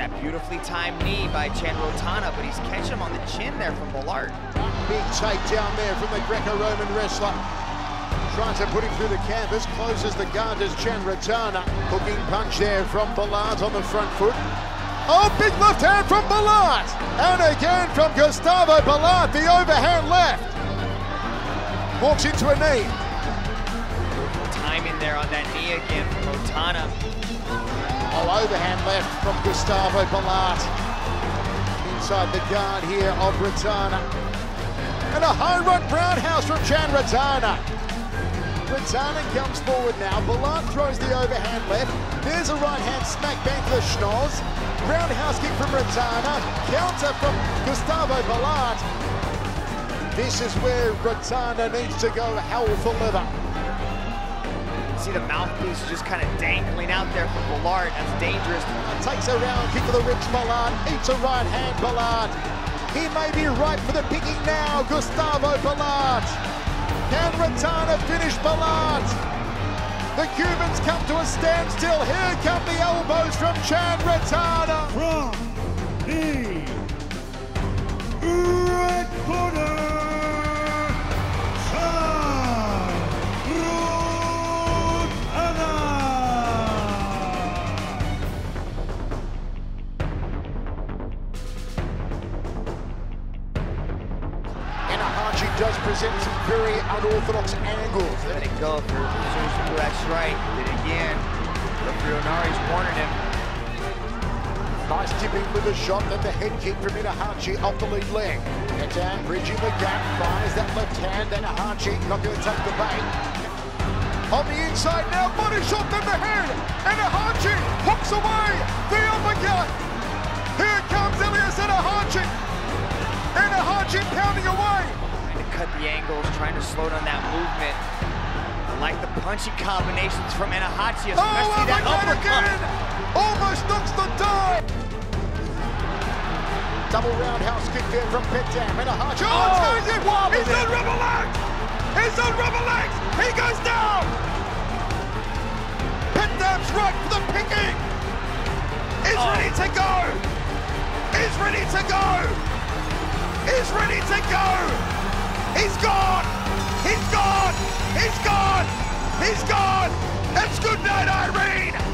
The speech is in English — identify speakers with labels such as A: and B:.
A: that beautifully timed knee by Chan Rothana, but he's catching him on the chin there from Balart.
B: Big takedown there from the Greco-Roman wrestler. Tries to put him through the canvas, closes the guard as Chan Rothana. Hooking punch there from Balart on the front foot. Oh, big left hand from Balart! And again from Gustavo Balart, the overhand left. Walks into a knee.
A: Timing there on that knee again from
B: Rothana. Overhand left from Gustavo Balart. Inside the guard here of Rothana. And a high run roundhouse from Chan Rothana. Rothana comes forward now. Balart throws the overhand left. There's a right hand smack to the schnoz. Roundhouse kick from Rothana. Counter from Gustavo Balart. This is where Rothana needs to go hell for leather.
A: See the mouthpiece just kind of dangling out there from Balart. That's dangerous.
B: Takes a round kick to the ribs, Balart. Eats a right hand, Balart. He may be ripe for the picking now, Gustavo Balart. Can Rothana finish Balart? The Cubans come to a standstill. Here come the elbows from Chan Rothana.
C: From
B: Ennahachi does present some very unorthodox angles.
A: Let it go for as soon as that strike. Did it again. Referee Onari's cornered him.
B: Nice tipping with a shot, then the head kick from Ennahachi off the lead leg. Netan bridging the gap, fires that left hand, Ennahachi not going to take the bait. On the inside now, body shot from the head, and Ennahachi hooks away, the
A: the angles, trying to slow down that movement. I like the punchy combinations from Ennahachi,
B: Oh,
A: especially that
B: uppercut
A: uppercut.
B: again! Almost knocks the die! Double roundhouse kick there from Petchdam. Ennahachi. Oh,
A: Oh,
B: turns it!
A: wobbles
B: He's
A: it.
B: on rubber legs! He's on rubber legs! He goes down! Petchdam's right for the picking! Is
A: Oh.
B: ready to go! Is ready to go! Is ready to go! He's gone! He's gone! He's gone! He's gone! It's good night, Irene!